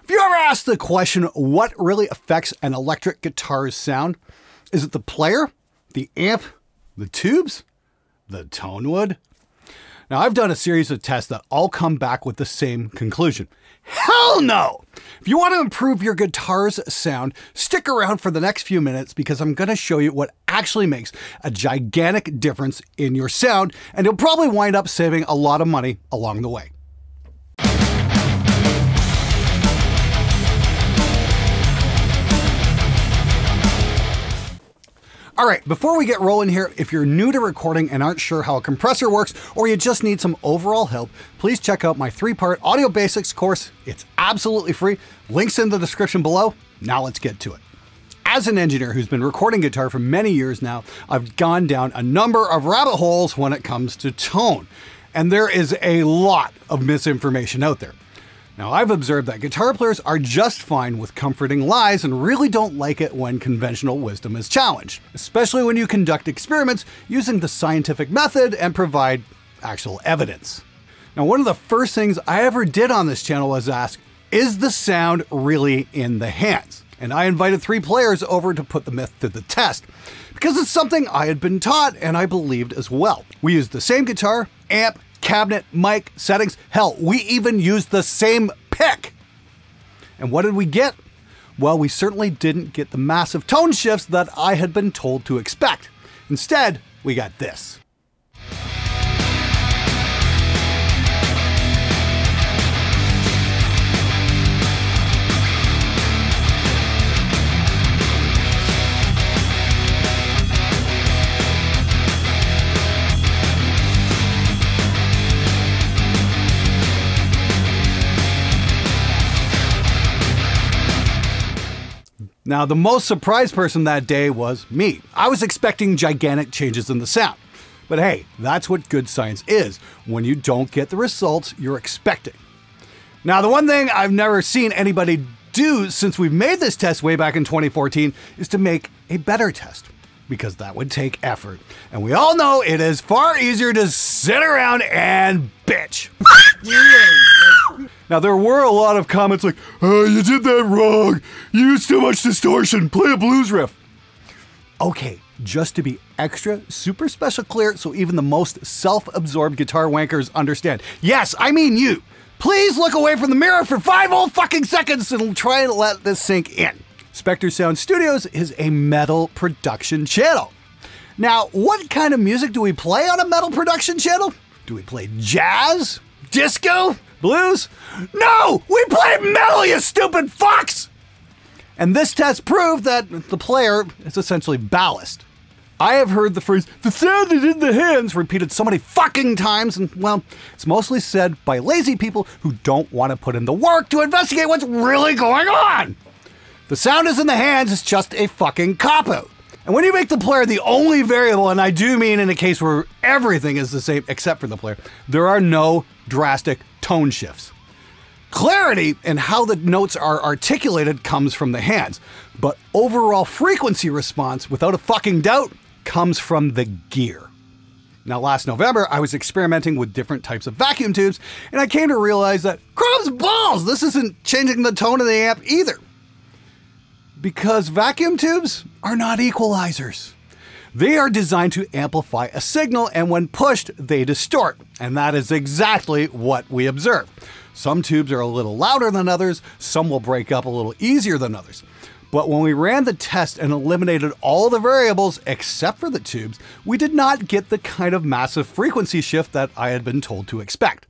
Have you ever asked the question, what really affects an electric guitar's sound? Is it the player, the amp, the tubes, the tone wood? Now, I've done a series of tests that all come back with the same conclusion. Hell no! If you want to improve your guitar's sound, stick around for the next few minutes because I'm going to show you what actually makes a gigantic difference in your sound, and you'll probably wind up saving a lot of money along the way. All right, before we get rolling here, if you're new to recording and aren't sure how a compressor works, or you just need some overall help, please check out my three part audio basics course. It's absolutely free. Links in the description below. Now let's get to it. As an engineer who's been recording guitar for many years now, I've gone down a number of rabbit holes when it comes to tone. And there is a lot of misinformation out there. Now, I've observed that guitar players are just fine with comforting lies and really don't like it when conventional wisdom is challenged, especially when you conduct experiments using the scientific method and provide actual evidence. Now, one of the first things I ever did on this channel was ask, is the sound really in the hands? And I invited three players over to put the myth to the test because it's something I had been taught and I believed as well. We used the same guitar, amp, cabinet, mic, settings. Hell, we even used the same pick. And what did we get? Well, we certainly didn't get the massive tone shifts that I had been told to expect. Instead, we got this. Now, the most surprised person that day was me. I was expecting gigantic changes in the sound. But hey, that's what good science is when you don't get the results you're expecting. Now, the one thing I've never seen anybody do since we've made this test way back in 2014 is to make a better test because that would take effort. And we all know it is far easier to sit around and bitch. Now, there were a lot of comments like, oh, you did that wrong. You used too much distortion. Play a blues riff. Okay, just to be extra super special clear so even the most self absorbed guitar wankers understand. Yes, I mean you. Please look away from the mirror for five whole fucking seconds and try and let this sink in. Spectre Sound Studios is a metal production channel. Now, what kind of music do we play on a metal production channel? Do we play jazz? Disco? Blues? No! We play metal, you stupid fucks! And this test proved that the player is essentially ballast. I have heard the phrase, the sound is in the hands, repeated so many fucking times, and well, it's mostly said by lazy people who don't want to put in the work to investigate what's really going on. The sound is in the hands is just a fucking cop out. And when you make the player the only variable, and I do mean in a case where everything is the same except for the player, there are no drastic tone shifts. Clarity in how the notes are articulated comes from the hands, but overall frequency response, without a fucking doubt, comes from the gear. Now, last November, I was experimenting with different types of vacuum tubes, and I came to realize that crumbs balls, this isn't changing the tone of the amp either. Because vacuum tubes are not equalizers. They are designed to amplify a signal, and when pushed, they distort. And that is exactly what we observe. Some tubes are a little louder than others, some will break up a little easier than others. But when we ran the test and eliminated all the variables except for the tubes, we did not get the kind of massive frequency shift that I had been told to expect.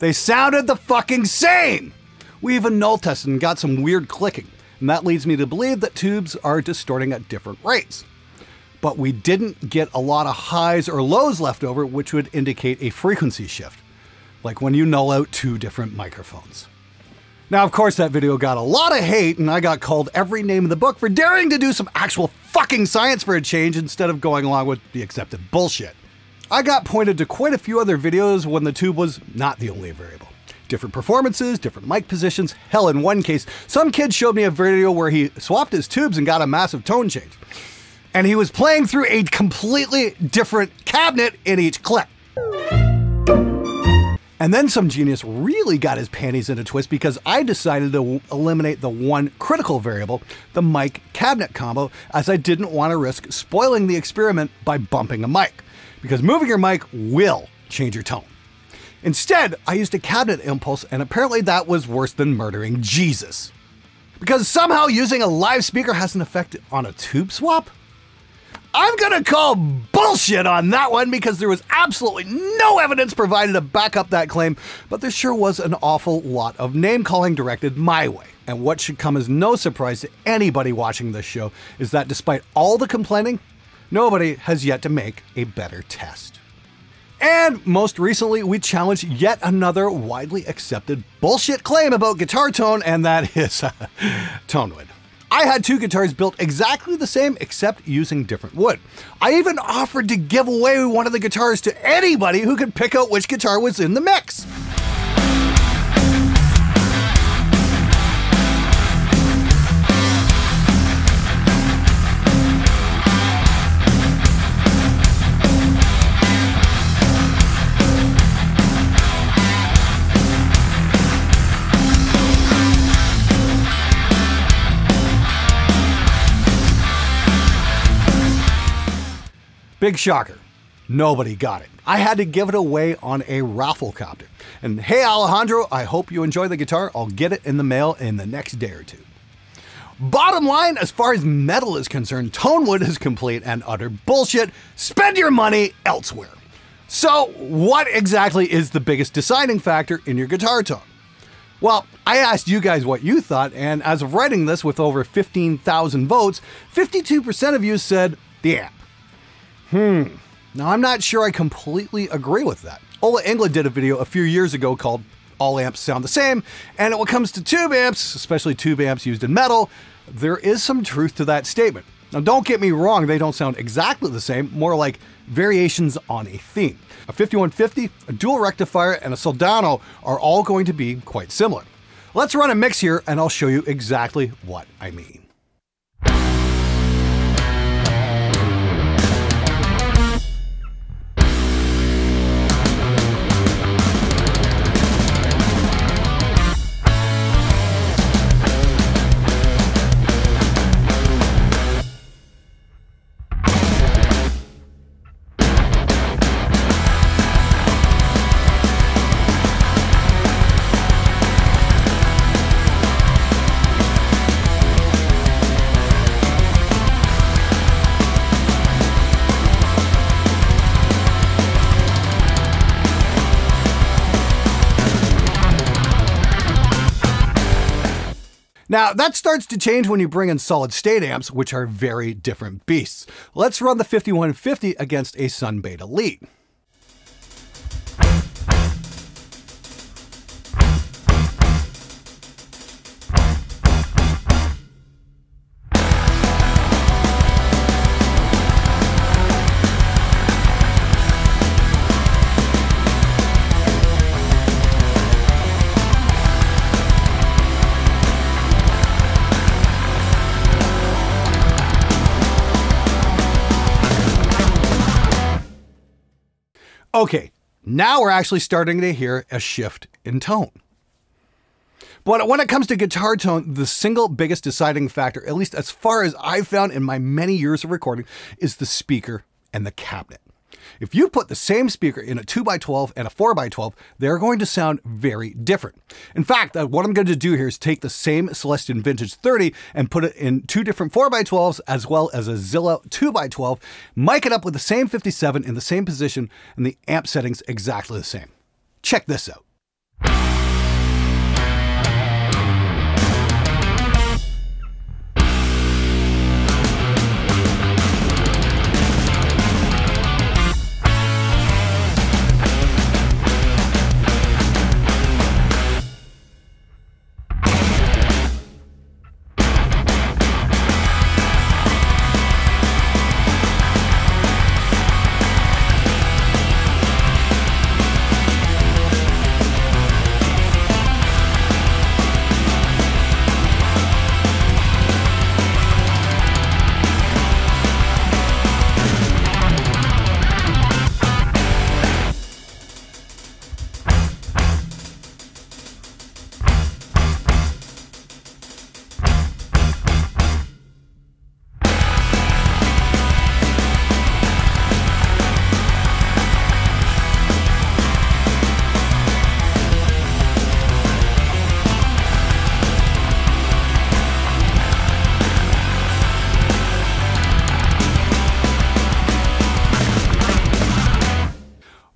They sounded the fucking same! We even null tested and got some weird clicking, and that leads me to believe that tubes are distorting at different rates. But we didn't get a lot of highs or lows left over, which would indicate a frequency shift. like when you null out two different microphones. Now, of course, that video got a lot of hate, and I got called every name in the book for daring to do some actual fucking science for a change instead of going along with the accepted bullshit. I got pointed to quite a few other videos when the tube was not the only variable. Different performances, different mic positions. Hell, in one case, some kid showed me a video where he swapped his tubes and got a massive tone change. And he was playing through a completely different cabinet in each clip. And then some genius really got his panties in a twist because I decided to eliminate the one critical variable, the mic cabinet combo, as I didn't want to risk spoiling the experiment by bumping a mic, because moving your mic will change your tone. Instead, I used a cabinet impulse, and apparently that was worse than murdering Jesus. Because somehow using a live speaker has an effect on a tube swap? I'm gonna call bullshit on that one because there was absolutely no evidence provided to back up that claim, but there sure was an awful lot of name calling directed my way. And what should come as no surprise to anybody watching this show is that despite all the complaining, nobody has yet to make a better test. And most recently, we challenged yet another widely accepted bullshit claim about guitar tone, and that is Tonewood. I had two guitars built exactly the same except using different wood. I even offered to give away one of the guitars to anybody who could pick out which guitar was in the mix. Big shocker. Nobody got it. I had to give it away on a Rafflecopter. And hey, Alejandro, I hope you enjoy the guitar. I'll get it in the mail in the next day or two. Bottom line, as far as metal is concerned, Tonewood is complete and utter bullshit. Spend your money elsewhere. So, what exactly is the biggest deciding factor in your guitar tone? Well, I asked you guys what you thought, and as of writing this with over 15,000 votes, 52% of you said the amp. Hmm. Now, I'm not sure I completely agree with that. Ola Englund did a video a few years ago called All Amps Sound the Same, and when it comes to tube amps, especially tube amps used in metal, there is some truth to that statement. Now, don't get me wrong, they don't sound exactly the same, more like variations on a theme. A 5150, a dual rectifier, and a Soldano are all going to be quite similar. Let's run a mix here, and I'll show you exactly what I mean. Now, that starts to change when you bring in solid state amps, which are very different beasts. Let's run the 5150 against a Sunn Beta Elite. Okay, now we're actually starting to hear a shift in tone. But when it comes to guitar tone, the single biggest deciding factor, at least as far as I've found in my many years of recording, is the speaker and the cabinet. If you put the same speaker in a 2x12 and a 4x12, they're going to sound very different. In fact, uh, what I'm going to do here is take the same Celestion Vintage 30 and put it in two different 4x12s as well as a Zilla 2x12, mic it up with the same 57 in the same position, and the amp settings exactly the same. Check this out.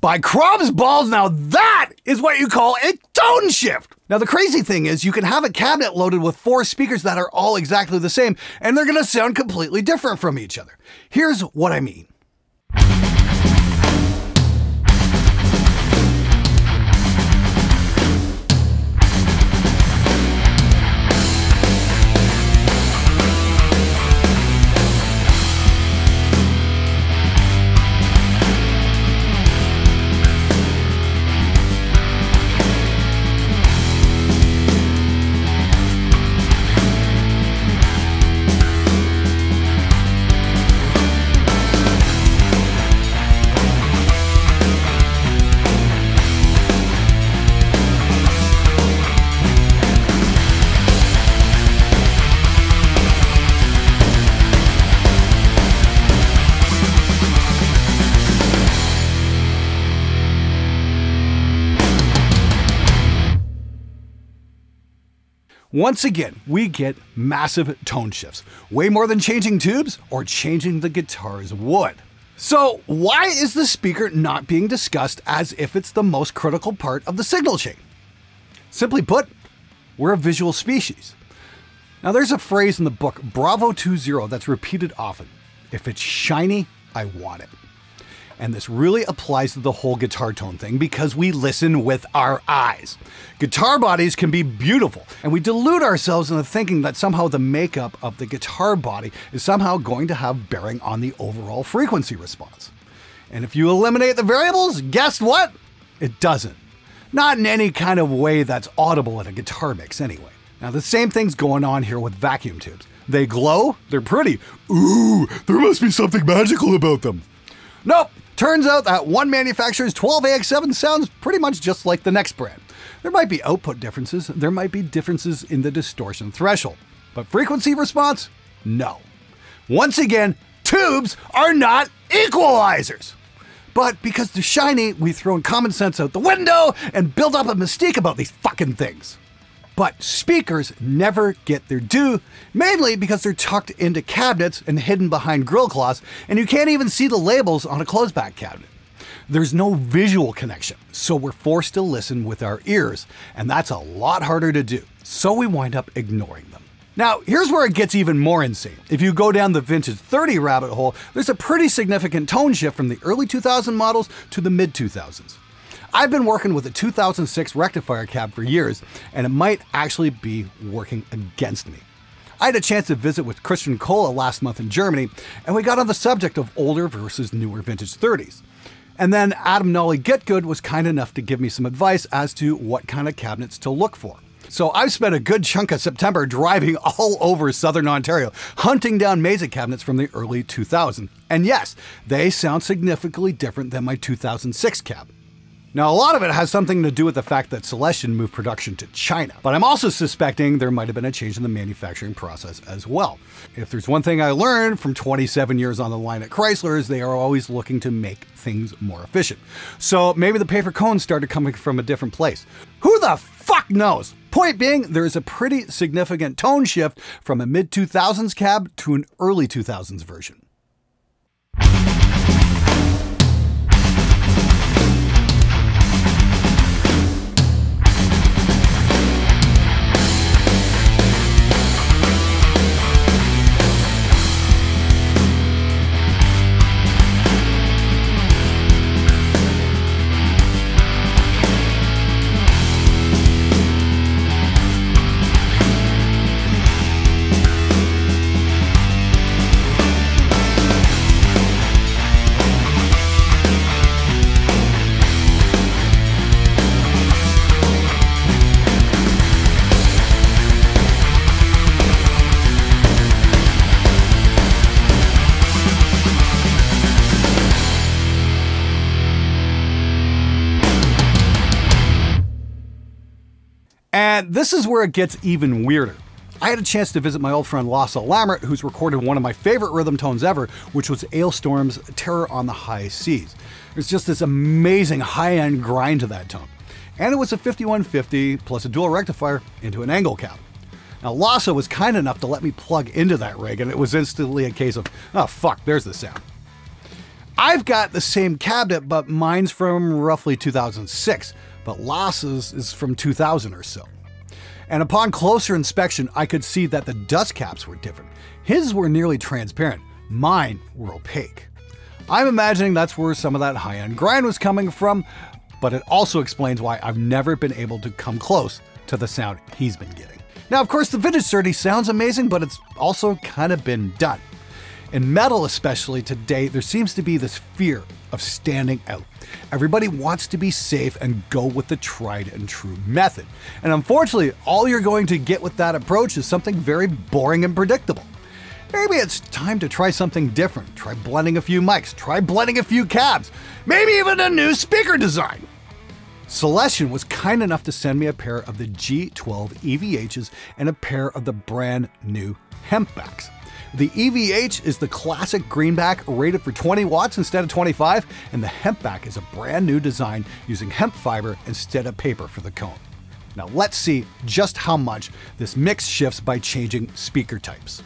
By crumbs balls, now that is what you call a tone shift. Now, the crazy thing is, you can have a cabinet loaded with four speakers that are all exactly the same, and they're gonna sound completely different from each other. Here's what I mean. Once again, we get massive tone shifts, way more than changing tubes or changing the guitar's wood. So, why is the speaker not being discussed as if it's the most critical part of the signal chain? Simply put, we're a visual species. Now, there's a phrase in the book Bravo 20 that's repeated often if it's shiny, I want it. And this really applies to the whole guitar tone thing because we listen with our eyes. Guitar bodies can be beautiful, and we delude ourselves into thinking that somehow the makeup of the guitar body is somehow going to have bearing on the overall frequency response. And if you eliminate the variables, guess what? It doesn't. Not in any kind of way that's audible in a guitar mix, anyway. Now, the same thing's going on here with vacuum tubes. They glow, they're pretty. Ooh, there must be something magical about them. Nope, Turns out that one manufacturer's 12AX7 sounds pretty much just like the next brand. There might be output differences, there might be differences in the distortion threshold, but frequency response? No. Once again, tubes are not equalizers. But because they're shiny, we've thrown common sense out the window and built up a mystique about these fucking things. But speakers never get their due, mainly because they're tucked into cabinets and hidden behind grill cloths, and you can't even see the labels on a closeback cabinet. There's no visual connection, so we're forced to listen with our ears, and that's a lot harder to do, so we wind up ignoring them. Now, here's where it gets even more insane. If you go down the vintage 30 rabbit hole, there's a pretty significant tone shift from the early 2000 models to the mid 2000s. I've been working with a 2006 rectifier cab for years, and it might actually be working against me. I had a chance to visit with Christian Kohle last month in Germany, and we got on the subject of older versus newer vintage 30s. And then Adam Nolly Getgood was kind enough to give me some advice as to what kind of cabinets to look for. So I've spent a good chunk of September driving all over southern Ontario, hunting down Mesa cabinets from the early 2000s. And yes, they sound significantly different than my 2006 cab. Now, a lot of it has something to do with the fact that Celestion moved production to China, but I'm also suspecting there might have been a change in the manufacturing process as well. If there's one thing I learned from 27 years on the line at Chrysler is they are always looking to make things more efficient. So maybe the paper cones started coming from a different place. Who the fuck knows? Point being, there is a pretty significant tone shift from a mid 2000s cab to an early 2000s version. And this is where it gets even weirder. I had a chance to visit my old friend Lasse Lammert, who's recorded one of my favorite rhythm tones ever, which was Alestorm's Terror on the High Seas. There's just this amazing high end grind to that tone. And it was a 5150 plus a dual rectifier into an angle cab. Now, Lasse was kind enough to let me plug into that rig, and it was instantly a case of, oh fuck, there's the sound. I've got the same cabinet, but mine's from roughly 2006, but Lasse's is from 2000 or so. And upon closer inspection, I could see that the dust caps were different. His were nearly transparent, mine were opaque. I'm imagining that's where some of that high end grind was coming from, but it also explains why I've never been able to come close to the sound he's been getting. Now, of course, the vintage 30 sounds amazing, but it's also kind of been done. In metal, especially today, there seems to be this fear of standing out. Everybody wants to be safe and go with the tried and true method. And unfortunately, all you're going to get with that approach is something very boring and predictable. Maybe it's time to try something different. Try blending a few mics, try blending a few cabs, maybe even a new speaker design. Celestion was kind enough to send me a pair of the G12 EVHs and a pair of the brand new Hempbacks. The EVH is the classic greenback rated for 20 watts instead of 25, and the Hempback is a brand new design using hemp fiber instead of paper for the cone. Now let's see just how much this mix shifts by changing speaker types.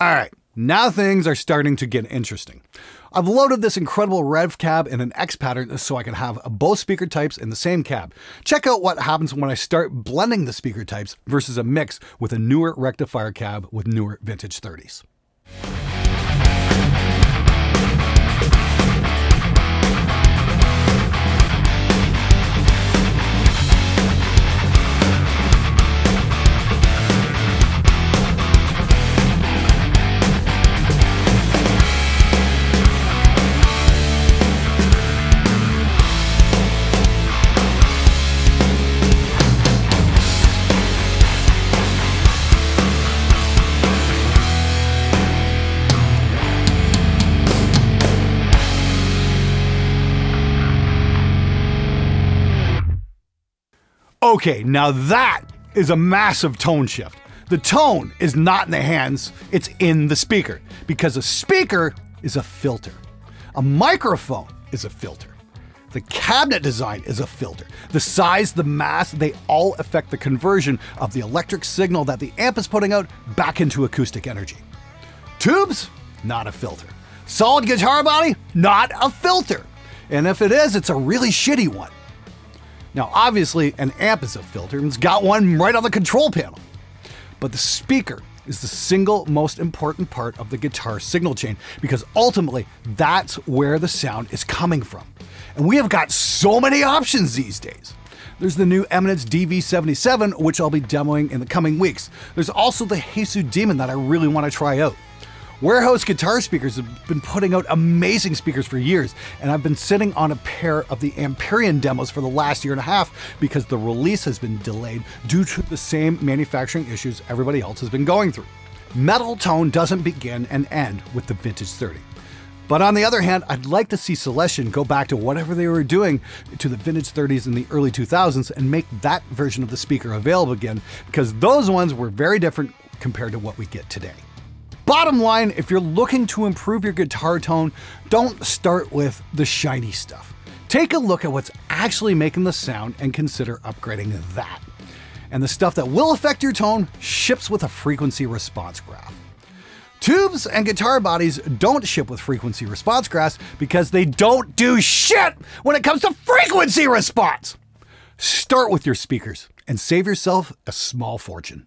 All right, now things are starting to get interesting. I've loaded this incredible Revv cab in an X pattern so I can have both speaker types in the same cab. Check out what happens when I start blending the speaker types versus a mix with a newer rectifier cab with newer vintage 30s. Okay, now that is a massive tone shift. The tone is not in the hands, it's in the speaker, because a speaker is a filter. A microphone is a filter. The cabinet design is a filter. The size, the mass, they all affect the conversion of the electric signal that the amp is putting out back into acoustic energy. Tubes, not a filter. Solid guitar body, not a filter. And if it is, it's a really shitty one. Now, obviously, an amp is a filter and it's got one right on the control panel. But the speaker is the single most important part of the guitar signal chain because ultimately that's where the sound is coming from. And we have got so many options these days. There's the new Eminence DV77, which I'll be demoing in the coming weeks. There's also the Hesu Demon that I really want to try out. Warehouse Guitar Speakers have been putting out amazing speakers for years, and I've been sitting on a pair of the Amperion demos for the last year and a half because the release has been delayed due to the same manufacturing issues everybody else has been going through. Metal tone doesn't begin and end with the Vintage 30. But on the other hand, I'd like to see Celestion go back to whatever they were doing to the vintage 30s in the early 2000s and make that version of the speaker available again because those ones were very different compared to what we get today. Bottom line, if you're looking to improve your guitar tone, don't start with the shiny stuff. Take a look at what's actually making the sound and consider upgrading that. And the stuff that will affect your tone ships with a frequency response graph. Tubes and guitar bodies don't ship with frequency response graphs because they don't do shit when it comes to frequency response. Start with your speakers and save yourself a small fortune.